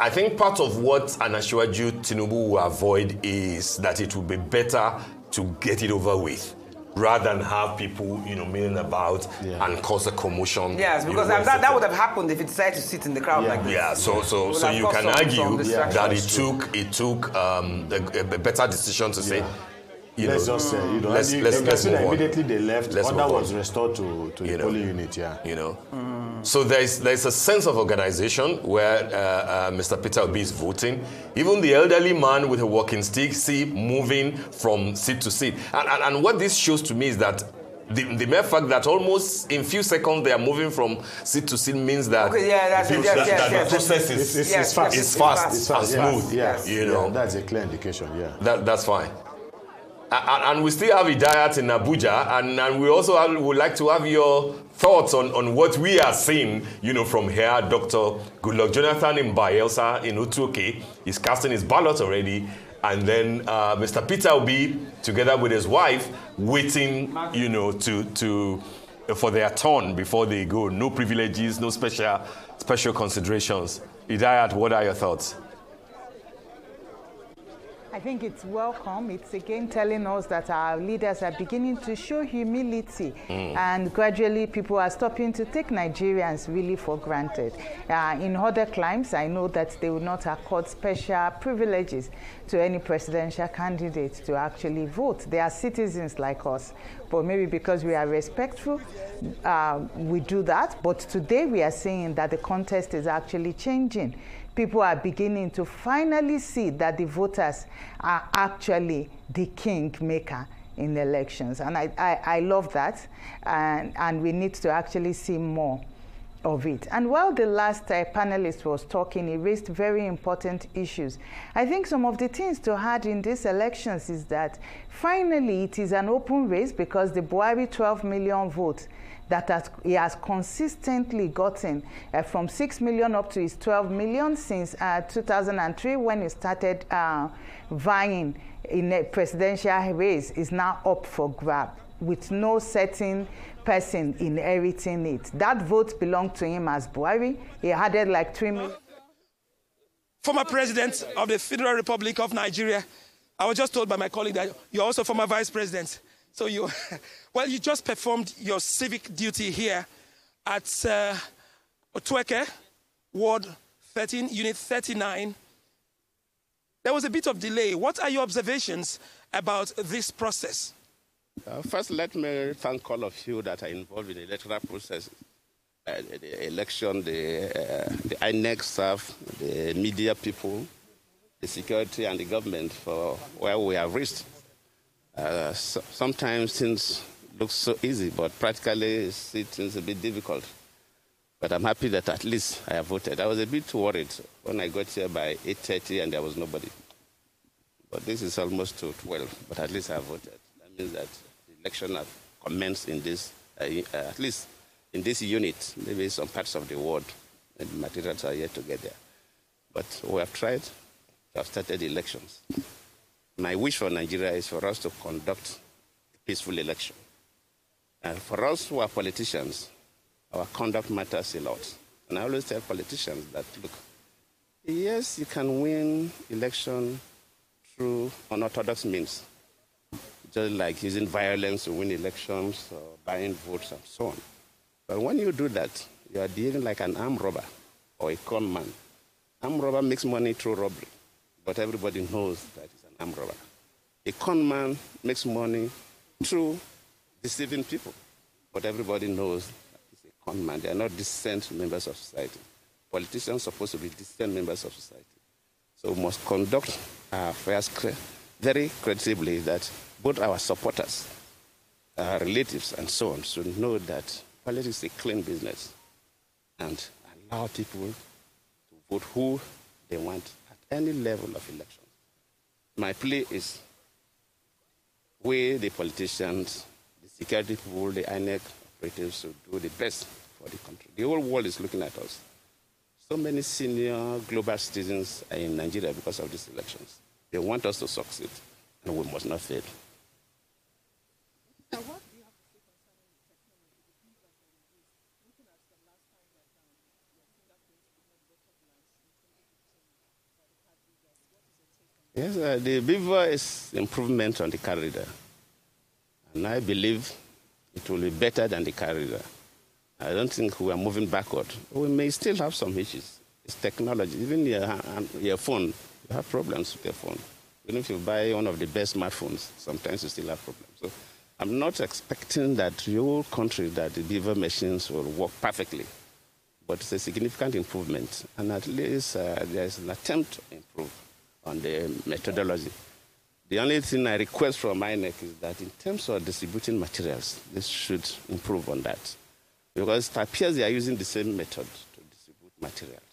I I think part of what Anasiwaju Tinubu will avoid is that it will be better to get it over with rather than have people, you know, milling about Yeah. and cause a commotion. Yes, because that, that, would have happened if he decided to sit in the crowd Yeah. like this. yeah, so so Would so you can some- some argue distraction. that it took it took um, a, a better decision to say, Yeah. you let's know, just say, you know, let's- and you, let's- let's can see that move on. immediately they left, Let's order move on. was restored to, to the know. polling unit, yeah. you know. So there's there's a sense of organization where uh, uh, Mr. Peter Obi is voting. Even the elderly man with a walking stick see moving from seat to seat. And, and, and what this shows to me is that the, the mere fact that almost in few seconds they are moving from seat to seat means that, Okay, yeah, that's it, yes, that, yes, that yes. the process is, It's, it's, fast. yes, it's fast, it's it's fast, and yeah, smooth. Yeah, you yeah, know. that's a clear indication, yeah. That, that's fine. A- a- And we still have Idayat in Abuja, and, and we also have, would like to have your thoughts on, on what we are seeing, you know, from here. Dr. Goodluck Jonathan in Bayelsa in Otuoke is casting his ballot already, and then uh, Mr. Peter will be together with his wife, waiting, you know, to to for their turn before they go. No privileges, no special special considerations. Idayat, what are your thoughts? I think it's welcome. It's again telling us that our leaders are beginning to show humility, and gradually people are stopping to take Nigerians really for granted. Uh, in other climes, I know that they will not accord special privileges to any presidential candidate to actually vote. They are citizens like us, but maybe because we are respectful, uh, we do that. But today we are seeing that the contest is actually changing people are beginning to finally see that the voters are actually the kingmaker in the elections. And I, I, I love that. And, and we need to actually see more of it. And while the last uh, panelist was talking, he raised very important issues. I think some of the things to add in these elections is that finally it is an open race because the Buhari 12 million votes that has, he has consistently gotten uh, from 6 million up to his 12 million since uh, 2003 when he started uh, vying in a presidential race is now up for grab with no certain person inheriting it. That vote belonged to him as Buhari. He added like 3 million. former president of the Federal Republic of Nigeria. I was just told by my colleague that you're also former vice president. So you, well, you just performed your civic duty here at uh, Otuoke, Ward 13, Unit 39. There was a bit of delay. What are your observations about this process? Uh, first, let me thank all of you that are involved in the electoral process. Uh, the election, the, uh, the INEC staff, the media people, the security, and the government for where we have reached. Uh, so, sometimes things look so easy, but practically it seems a bit difficult. But I'm happy that at least I have voted. I was a bit worried when I got here by 8.30 and there was nobody. But this is almost to 12, but at least I voted. That means that election have commenced in this, uh, uh, at least in this unit, maybe some parts of the world, and materials are yet to get there. But we have tried to have started elections. My wish for Nigeria is for us to conduct a peaceful election. And for us who are politicians, our conduct matters a lot. And I always tell politicians that, look, yes, you can win election through unorthodox means, just like using violence to win elections or buying votes and so on. But when you do that, you are behaving like an armed robber or a con man. Armed robber makes money through robbery, but everybody knows that it's an armed robber. A con man makes money through deceiving people, but everybody knows that it's a con man. They are not decent members of society. Politicians are supposed to be decent members of society. So we must conduct our affairs very credibly that both our supporters, our relatives, and so on should know that politics is a clean business and allow people to vote who they want at any level of election. My plea is we, the politicians, the security people, the INEC operatives, should do the best for the country. The whole world is looking at us. So many senior global citizens are in Nigeria because of these elections. They want us to succeed, and we must not fail. Yes, uh, the BVAS is improvement on the card reader. And I believe it will be better than the card reader. I don't think we are moving backward. We may still have some issues. It's technology. Even your, um, your phone, you have problems with your phone. Even if you buy one of the best smartphones, sometimes you still have problems. So I'm not expecting that your country, that the BVAS machines will work perfectly, but it's a significant improvement. And at least uh, there's an attempt to improve on the methodology. The only thing I request from INEC is that in terms of distributing materials, this should improve on that. Because it appears they are using the same method to distribute materials.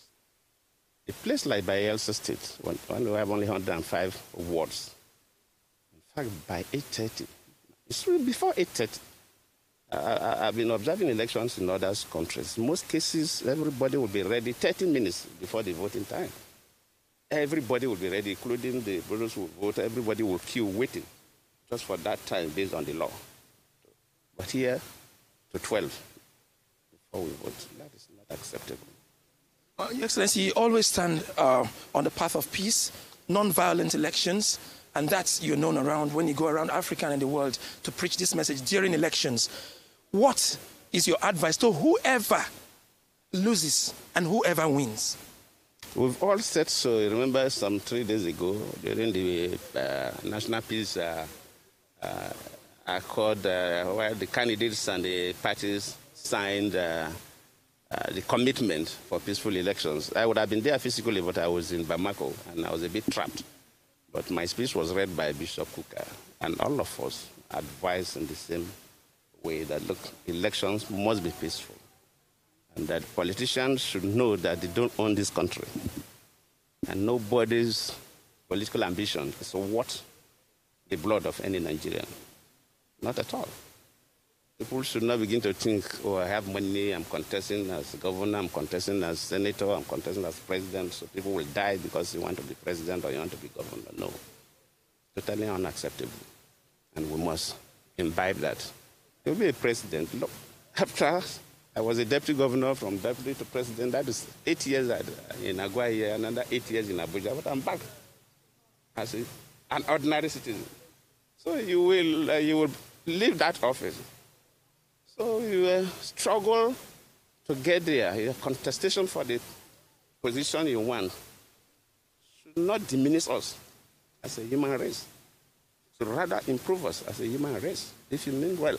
A place like Bayelsa State, when, when we have only 105 wards, in fact, by 8.30, it's really before 8.30, I, have been observing elections in other countries. Most cases, everybody will be ready 30 minutes before the voting time. Everybody will be ready, including the brothers who vote. Everybody will queue waiting just for that time based on the law. But here, to 12 before we vote, that is not acceptable. Uh, Your Excellency, you always stand uh, on the path of peace, non-violent elections, and that's you're known around when you go around Africa and the world to preach this message during elections. What is your advice to whoever loses and whoever wins? We've all said so. Remember, some three days ago, during the uh, National Peace uh, uh Accord, where the candidates and the parties signed uh, the commitment for peaceful elections. I would have been there physically, but I was in Bamako and I was a bit trapped. But my speech was read by Bishop Kukah, and all of us advised in the same way that look, elections must be peaceful, and that politicians should know that they don't own this country, and nobody's political ambition is worth the blood of any Nigerian. Not at all. People should not begin to think, oh, I have money, I'm contesting as governor, I'm contesting as senator, I'm contesting as president, so people will die because you want to be president or you want to be governor. No. Totally unacceptable. And we must imbibe that. You'll be a president. Look, after I was a deputy governor from deputy to president, that is eight years in Yenagoa another eight years in Abuja, but I'm back as a, an ordinary citizen. So you will, uh, you will leave that office so you uh, struggle to get there. Your contestation for the position you want should not diminish us as a human race. Should rather improve us as a human race if you mean well.